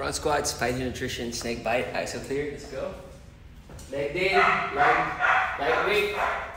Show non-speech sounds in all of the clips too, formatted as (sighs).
Front squats, Python Nutrition, snake bite, iso clear. Let's go. Leg day, light, light weight.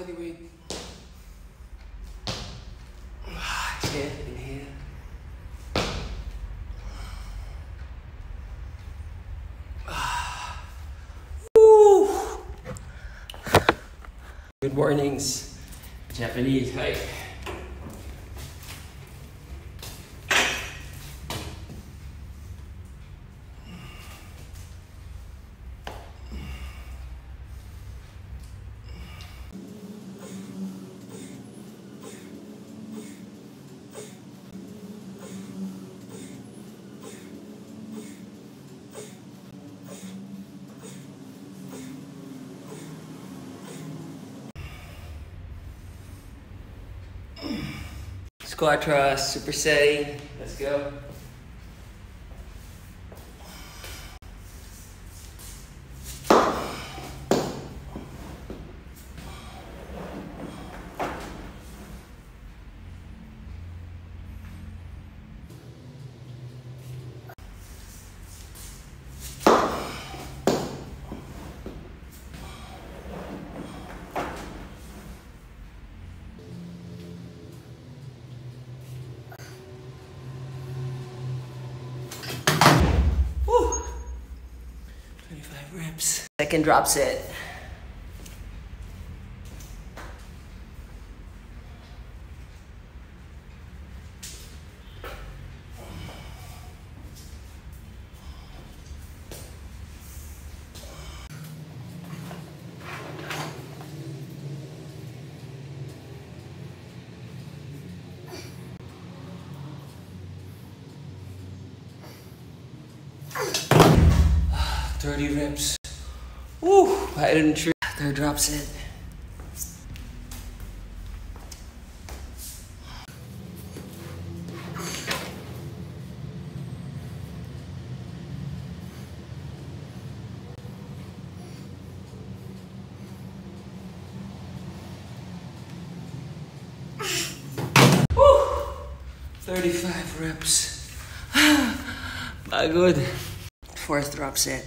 Inhale. Woo. Good mornings, Japanese. Squat thrust, supersetting. Let's go. Rips. Second drop set. Oh. 30 reps. Woo, I didn't treat. Third drop set. Woo, 35 reps. (sighs) Not good. Fourth drop set.